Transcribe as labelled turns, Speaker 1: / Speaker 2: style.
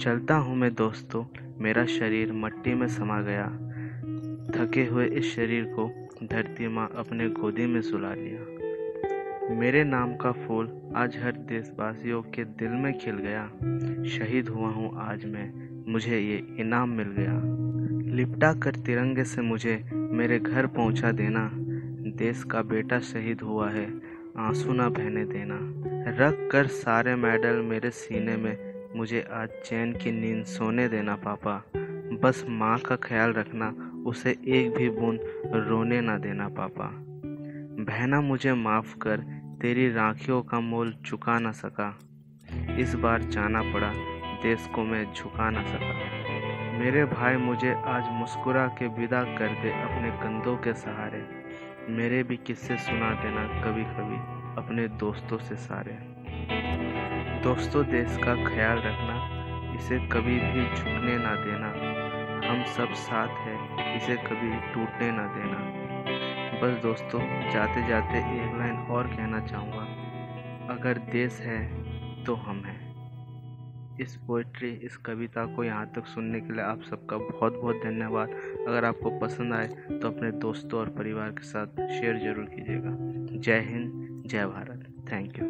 Speaker 1: चलता हूँ मैं दोस्तों। मेरा शरीर मट्टी में समा गया। थके हुए इस शरीर को धरती माँ अपने गोदी में सुला लिया। मेरे नाम का फूल आज हर देशवासियों के दिल में खिल गया। शहीद हुआ हूँ आज मैं। मुझे ये इनाम मिल गया। लिपटा कर तिरंगे से मुझे मेरे घर पहुँचा देना। देश का बेटा शहीद हुआ है। आँसू ना बहने देना। रख कर सारे मेडल मेरे सीने में मुझे आज चैन की नींद सोने देना, पापा। बस माँ का ख्याल रखना, उसे एक भी बूंद रोने ना देना, पापा। बहना, मुझे माफ़ कर, तेरी राखियों का मोल चुका ना सका। इस बार जाना पड़ा, देश को मैं झुका ना सका। मेरे भाई मुझे आज मुस्कुरा के विदा कर दे अपने कंधों के सहारे। मेरे भी किस्से सुना देना कभी कभी अपने दोस्तों से सारे। दोस्तों, देश का ख्याल रखना, इसे कभी भी झुकने ना देना। हम सब साथ हैं, इसे कभी टूटने ना देना। बस दोस्तों जाते जाते एक लाइन और कहना चाहूँगा, अगर देश है तो हम हैं। इस पोइट्री इस कविता को यहाँ तक सुनने के लिए आप सबका बहुत बहुत धन्यवाद। अगर आपको पसंद आए तो अपने दोस्तों और परिवार के साथ शेयर ज़रूर कीजिएगा। जय हिंद, जय भारत। Thank you